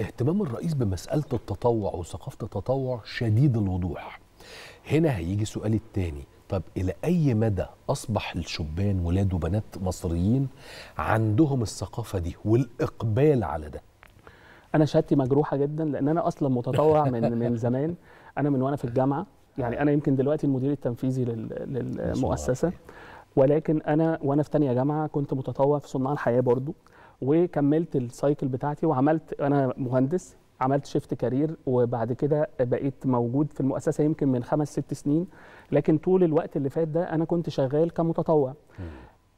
اهتمام الرئيس بمسألة التطوع وثقافة التطوع شديد الوضوح. هنا هيجي سؤال التاني. طب إلى أي مدى أصبح الشبان ولاد وبنات مصريين عندهم الثقافة دي والإقبال على ده؟ أنا شهادتي مجروحة جدا لأن أنا أصلا متطوع من من زمان. أنا من وأنا في الجامعة. يعني أنا يمكن دلوقتي المدير التنفيذي لل- للمؤسسة. ولكن أنا وأنا في تانية جامعة كنت متطوع في صناع الحياة برضو وكملت ال cycle بتاعتي وعملت أنا مهندس عملت shift career وبعد كده بقيت موجود في المؤسسة يمكن من خمس ست سنين. لكن طول الوقت اللي فات ده أنا كنت شغال كمتطوع.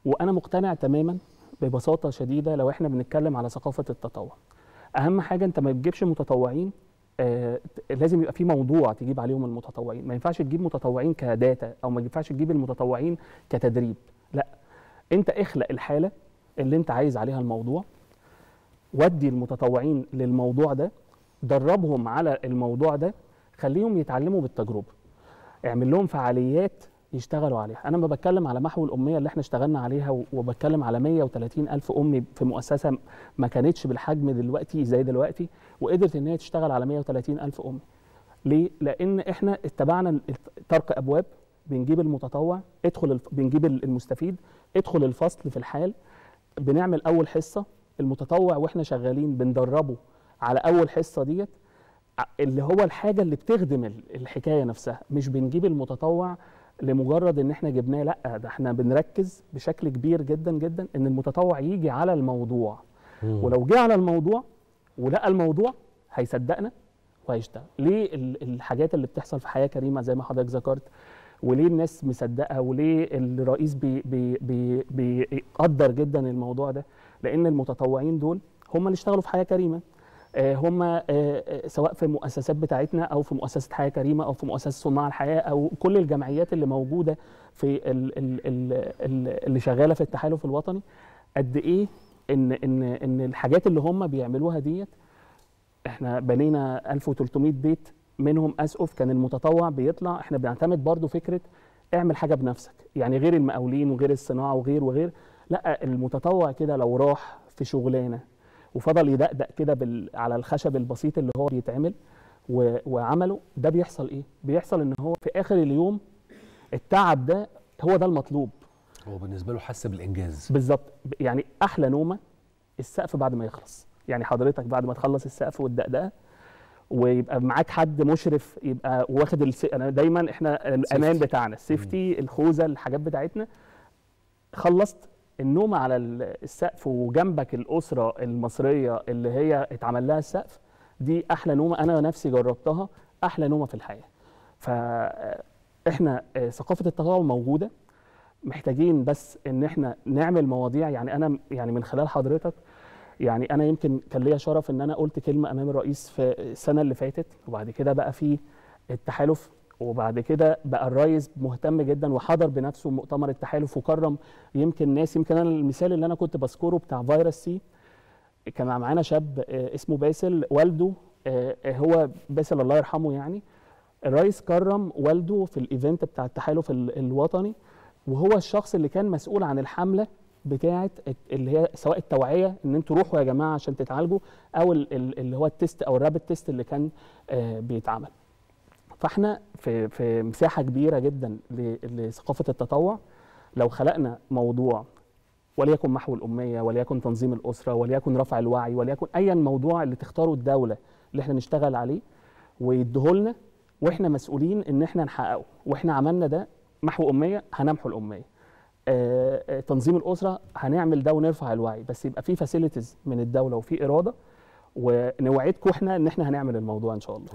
وأنا مقتنع تماما ببساطة شديدة لو إحنا بنتكلم على ثقافة التطوع. أهم حاجة أنت ما تجيبش متطوعين آه لازم يبقى في موضوع تجيب عليهم المتطوعين. ما ينفعش تجيب متطوعين ك data أو ما ينفعش تجيب المتطوعين كتدريب. لا أنت اخلق الحالة اللي أنت عايز عليها الموضوع ودي المتطوعين للموضوع ده دربهم على الموضوع ده خليهم يتعلموا بالتجربة. اعمل لهم فعاليات يشتغلوا عليها. أنا ما بتكلم على محو الأمية اللي إحنا اشتغلنا عليها وبتكلم على 130 ألف ام في مؤسسة ما كانتش بالحجم دلوقتي زي دلوقتي وقدرت إن هي تشتغل على 130 ألف ام ليه؟ لأن إحنا اتبعنا طرق أبواب بنجيب المتطوع ادخل الف... بنجيب المستفيد ادخل الفصل في الحال بنعمل أول حصة. المتطوع وإحنا شغالين بندربه على أول حصة ديت اللي هو الحاجة اللي بتخدم ال- الحكاية نفسها. مش بنجيب المتطوع لمجرد إن إحنا جبناه لأ ده إحنا بنركز بشكل كبير جدا جدا إن المتطوع يجي على الموضوع. ولو جه على الموضوع ولقى الموضوع هيصدقنا وهيشتغل. ليه ال- الحاجات اللي بتحصل في حياة كريمة زي ما حضرتك ذكرت؟ وليه الناس مصدقه وليه الرئيس بي بي بي بيقدر جدا الموضوع ده؟ لأن المتطوعين دول هم اللي اشتغلوا في حياة كريمة. هم آه، آه، سواء في المؤسسات بتاعتنا أو في مؤسسة حياة كريمة أو في مؤسسة صناع الحياة أو كل الجمعيات اللي موجودة في ال ال ال ال اللي شغالة في التحالف الوطني قد إيه إن إن إن الحاجات اللي هم بيعملوها ديت إحنا بنينا 1300 بيت منهم اسقف كان المتطوع بيطلع إحنا بنعتمد برضو فكرة اعمل حاجة بنفسك يعني غير المقاولين وغير الصناعة وغير وغير لأ المتطوع كده لو راح في شغلانة وفضل يدقدق كده بال... على الخشب البسيط اللي هو بيتعمل و... وعمله. ده بيحصل إيه؟ بيحصل إن هو في آخر اليوم التعب ده هو ده المطلوب. هو بالنسبة له حس بالإنجاز. بالظبط. يعني أحلى نومة السقف بعد ما يخلص. يعني حضرتك بعد ما تخلص السقف والدقدقة ويبقى معاك حد مشرف يبقى واخد الس... أنا دايما إحنا الأمان. بتاعنا. السيفتي الخوذة الحاجات بتاعتنا. خلصت. النوم على ال- السقف وجنبك الأسرة المصرية اللي هي اتعمل لها السقف دي أحلى نومة أنا نفسي جربتها أحلى نومة في الحياة. فاحنا آه، ثقافة التطوع موجودة محتاجين بس إن إحنا نعمل مواضيع. يعني أنا يعني من خلال حضرتك يعني أنا يمكن كان ليا شرف إن أنا قلت كلمة أمام الرئيس في السنة اللي فاتت وبعد كده بقى في التحالف وبعد كده بقى الرئيس مهتم جدا وحضر بنفسه مؤتمر التحالف وكرم يمكن ناس يمكن أنا المثال اللي أنا كنت بذكره بتاع فيروس سي كان معانا شاب آه، اسمه باسل والده آه، آه، هو باسل الله يرحمه يعني. الرئيس كرم والده في ال event بتاع التحالف ال- الوطني وهو الشخص اللي كان مسؤول عن الحملة بتاعه اللي هي سواء التوعية إن أنتوا روحوا يا جماعة عشان تتعالجوا أو ال- ال- اللي هو ال test أو ال rapid test اللي كان بيتعمل. فاحنا في في مساحة كبيرة جدا لثقافة التطوع لو خلقنا موضوع وليكن محو الأمية وليكن تنظيم الأسرة وليكن رفع الوعي وليكن ايا موضوع اللي تختاره الدولة اللي إحنا نشتغل عليه ويديهولنا وإحنا مسؤولين إن إحنا نحققه. وإحنا عملنا ده محو أمية هنمحو الأمية. آه، آه، تنظيم الأسرة هنعمل ده ونرفع الوعي. بس يبقى في فاسيلتيز من الدولة وفي إرادة ونوعدكم إحنا إن إحنا هنعمل الموضوع إن شاء الله.